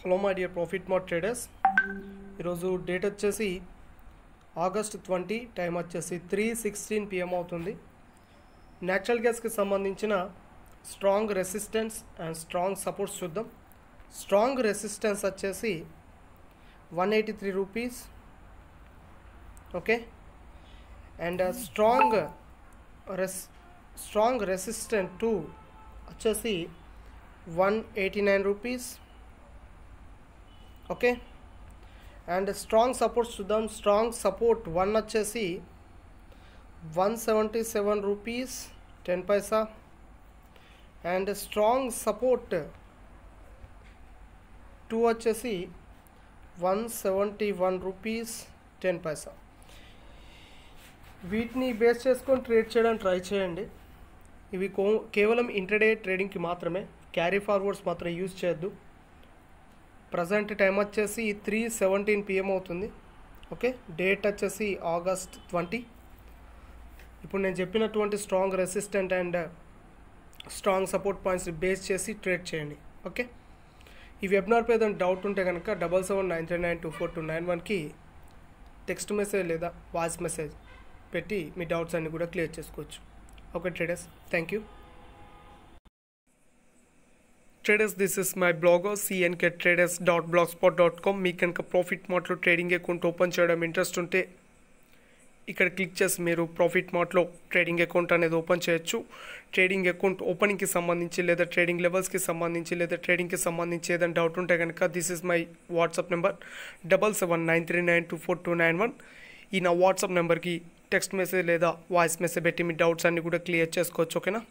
Hello my dear profit mart traders ఈరోజు date వచ్చేసి August twenty time వచ్చేసి three sixteen PM అవుతుంది. Natural గ్యాస్కి సంబంధించిన strong resistance and strong supports చూద్దాం. స్ట్రాంగ్ రెసిస్టెన్స్ వచ్చేసి one eighty three rupees okay and strong res strong resistant two వచ్చేసి one eighty nine rupees okay? And strong supports చూద్దాం. Strong support one వచ్చేసి one seventy seven rupees ten paisa. And strong support two వచ్చేసి one seventy one rupees ten paisa. వీటిని base చేసుకొని trade చేయడానికి try చేయండి. ఇవి కో కేవలం ఇంటర్డే ట్రేడింగ్కి మాత్రమే. క్యారీ ఫార్వర్డ్స్ మాత్రం యూజ్ చేయొద్దు. ప్రజెంట్ టైం వచ్చేసి త్రీ సెవెంటీన్ పిఎం అవుతుంది. ఓకే? డేట్ వచ్చేసి ఆగస్ట్ ట్వంటీ. ఇప్పుడు నేను చెప్పినటువంటి strong resistant and strong support points base చేసి ట్రేడ్ చేయండి. ఓకే? ఈ వెబినార్పై ఏదైనా డౌట్ ఉంటే కనుక double seven nine three nine two four two nine వన్కి టెక్స్ట్ మెసేజ్ లేదా వాయిస్ మెసేజ్ పెట్టి మీ డౌట్స్ అన్ని కూడా క్లియర్ చేసుకోవచ్చు. Okay traders thank you. Traders this is my blogger CNK traders dot blogspot dot com మీకు కనుక ప్రాఫిట్ మార్ట్లో ట్రేడింగ్ అకౌంట్ ఓపెన్ చేయడం ఇంట్రెస్ట్ ఉంటే ఇక్కడ క్లిక్ చేసి మీరు ప్రాఫిట్ మార్ట్లో ట్రేడింగ్ అకౌంట్ అనేది ఓపెన్ చేయొచ్చు. ట్రేడింగ్ అకౌంట్ ఓపెనింగ్కి సంబంధించి లేదా ట్రేడింగ్ లెవెల్స్కి సంబంధించి లేదా ట్రేడింగ్కి సంబంధించి ఏదైనా డౌట్ ఉంటే కనుక this is my WhatsApp number double seven nine three nine two four two nine one ఈ నా వాట్సాప్ నెంబర్కి టెక్స్ట్ మెసేజ్ లేదా వాయిస్ మెసేజ్ పెట్టి మీ డౌట్స్ అన్నీ కూడా క్లియర్ చేసుకోవచ్చు ఓకేనా